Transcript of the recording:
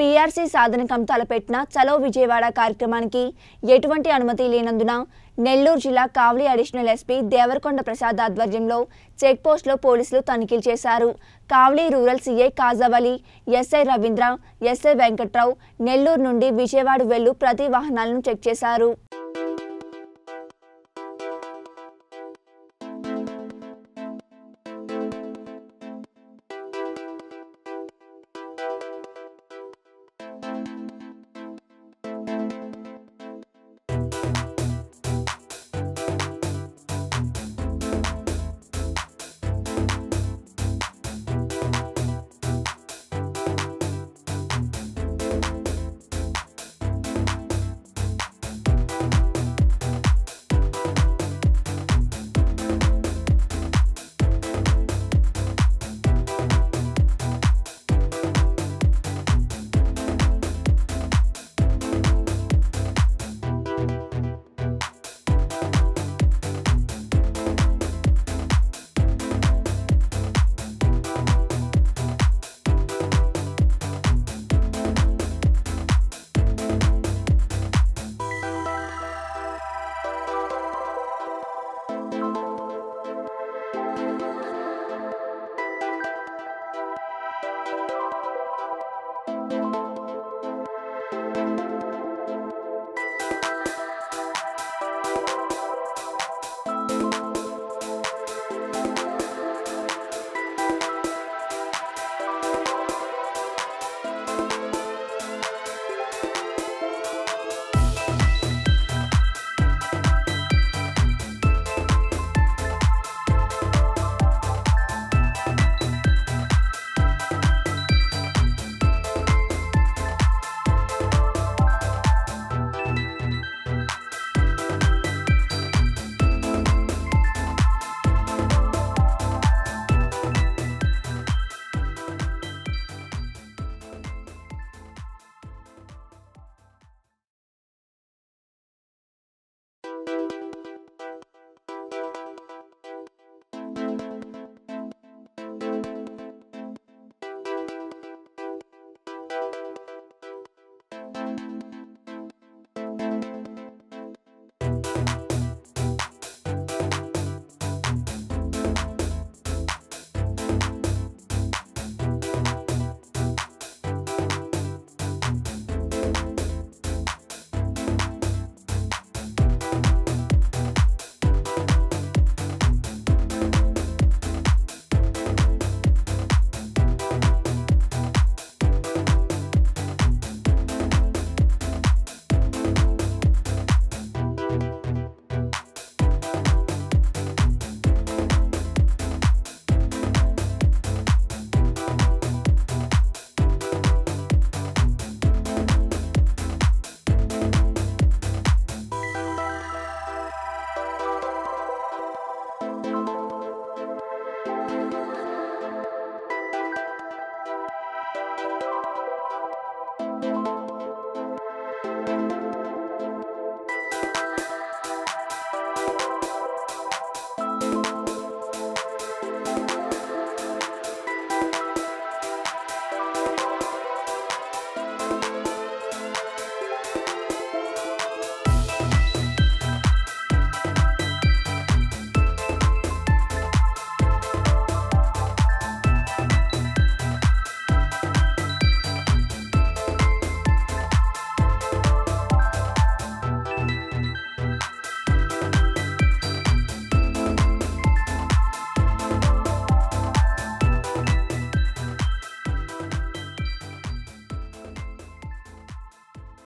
PRC సాధనకం తలపెట్టిన చలో విజయవాడ కార్యక్రమానికి ఎటువంటి అనుమతి లేనందున నెల్లూరు జిల్లా కావలి అడిషనల్ ఎస్పీ దేవరకొండ ప్రసాద్ ఆధ్వర్యంలో చెక్పోస్టులో పోలీసులు తనిఖీలు చేశారు. Kavali rural CI Khajavali SI Ravindra SI Venkatrao Nellore నుండి విజయవాడ వెళ్ళు ప్రతి వాహనాలను చెక్ చేశారు.